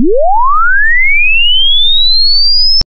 Woo!